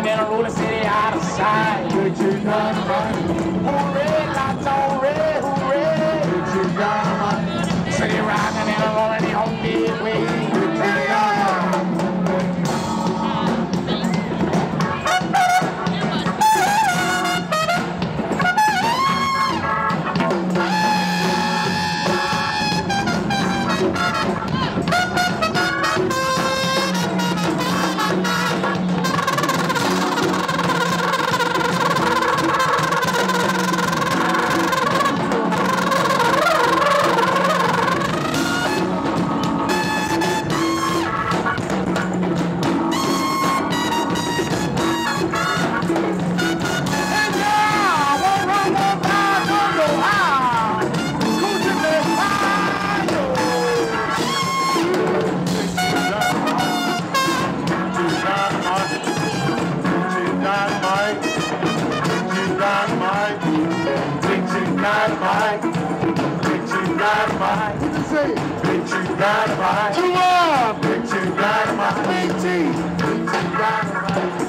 Living in a rolling city out of sight. You're not running. Red lights on. Big T Dynamite. Big T Dynamite. Big T. Dynamite.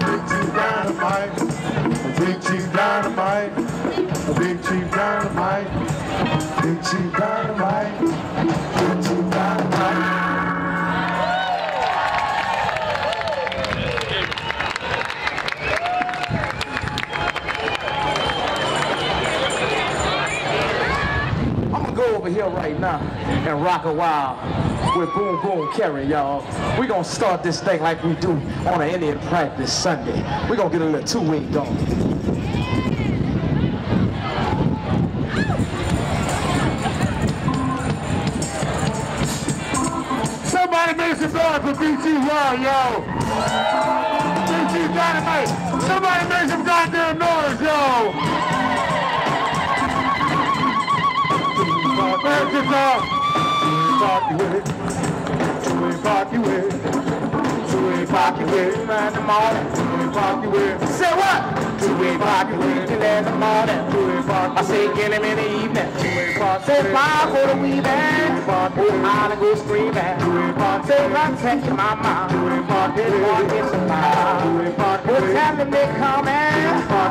Big T Dynamite. Big chief Dynamite. Big T Dynamite. Big Dynamite. Over here right now and rock a while with Boom Boom Carry, y'all. we gonna start this thing like we do on an Indian practice Sunday. we gonna get a little two-wing going. Somebody make some noise for BT Wild, yo. BT Dynamite. Somebody make some goddamn noise, yo. Where's the song? Evacuate, evacuate two-way in the morning, two-way pocket. Say what? Two-way pocket in the morning, two-way pocket. I say get him in the evening, two-way park. Say five for the weekend, two-way pocket. Oh, I'll go screaming, two-way pocket. Say I'm taking my mom, two-way pocket. This one gets a mile, Who's tellin' me What time did they come in?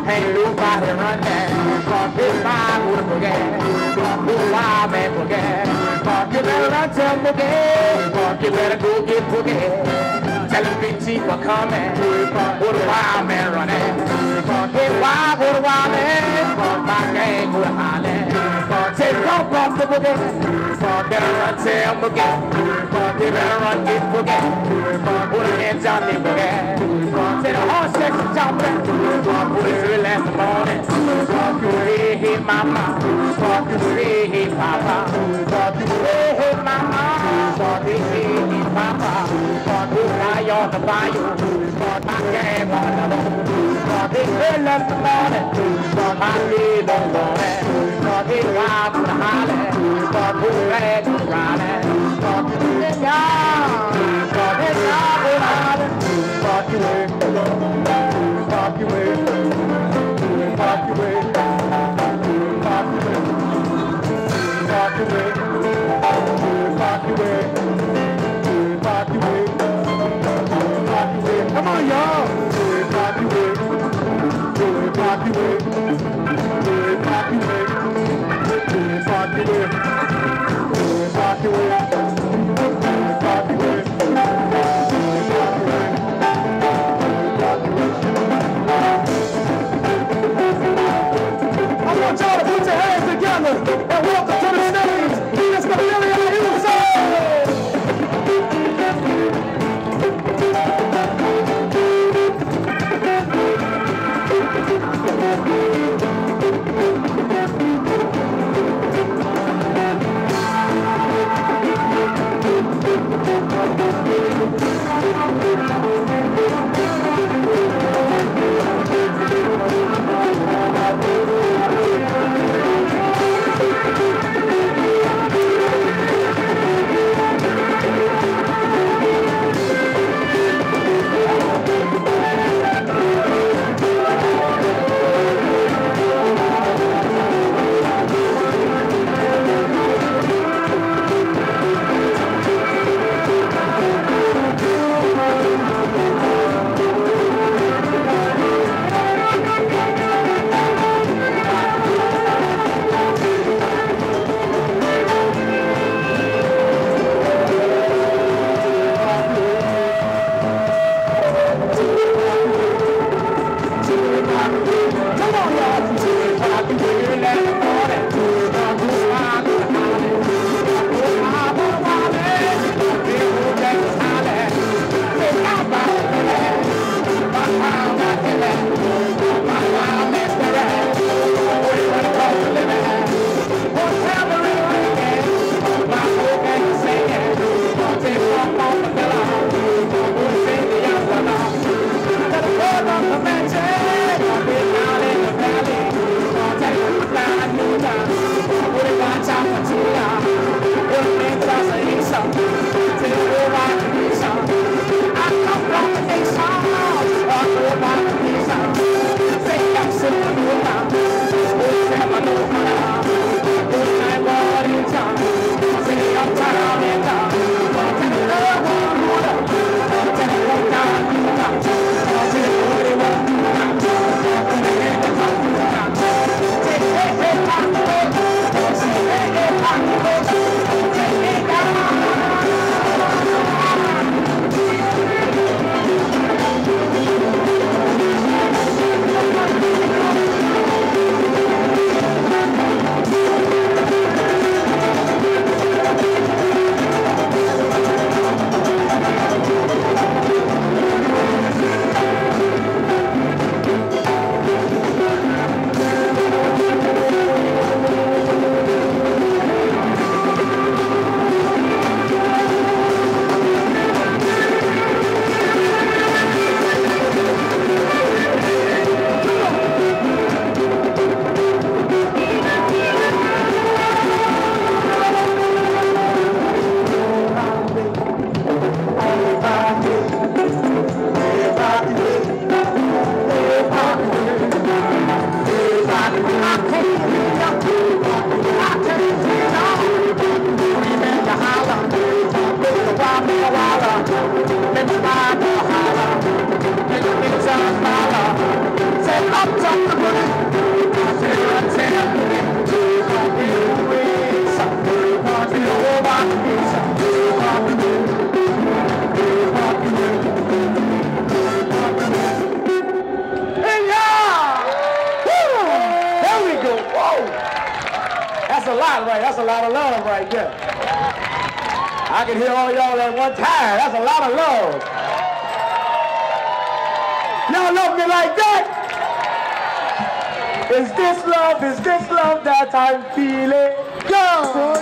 Ain't nobody running, two-way. This mine would have forget, two-way pocket. Oh, I man forget, two-way pocket. You better run to forget, you better go get forget. Tell him big chief are coming. With a wild man running. Hey, wild, with a wild man. My gang go to Holland. Say, bump off the boogie. Better run, tell boogie. You better run, get boogie. Put a hands on the boogie. Say the horse sex is jumping. Put it in the morning. Hey, hey, mama. Hey, hey, papa. on the fire, who's you 动作。A lot right. That's a lot of love right there. I can hear all y'all at one time. That's a lot of love. Y'all love me like that? Is this love, is this love that I'm feeling? Go!